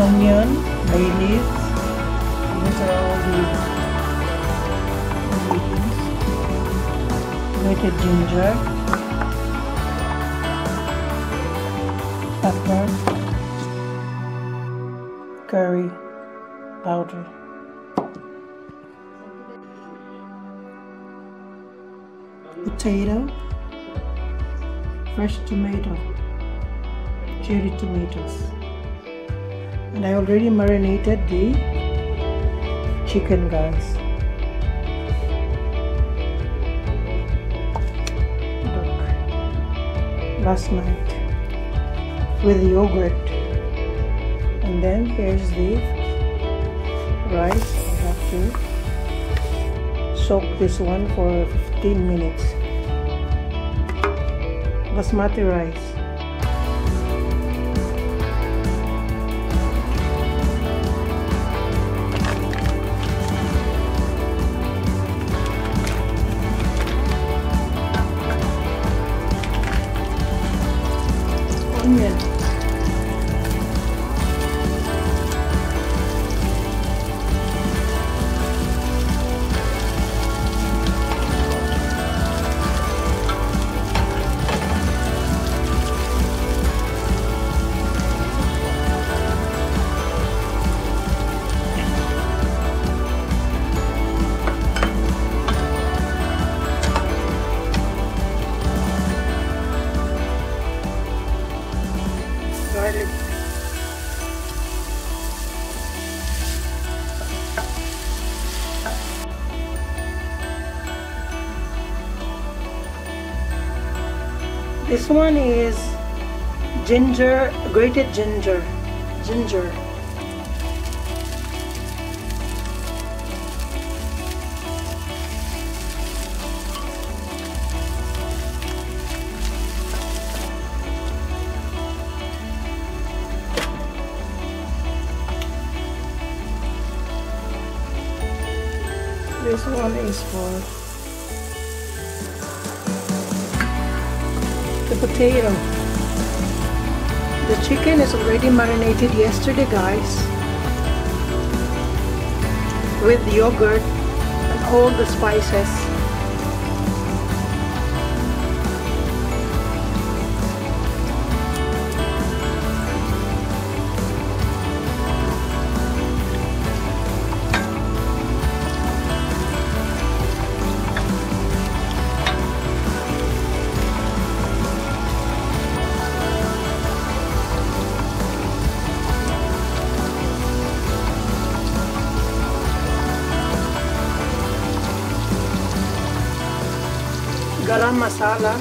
cinnamon, bay leaf. These are all the ingredients. Grated ginger, pepper, curry powder. Potato, fresh tomato, cherry tomatoes. And I already marinated the chicken guys. Look, last night with yogurt. And then here's the rice. I have to soak this one for 15 minutes. Basmati rice. This one is ginger, grated ginger, ginger. This one is for the potato. The chicken is already marinated yesterday, guys, with yogurt and all the spices. Masala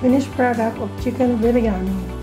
finished product of chicken biryani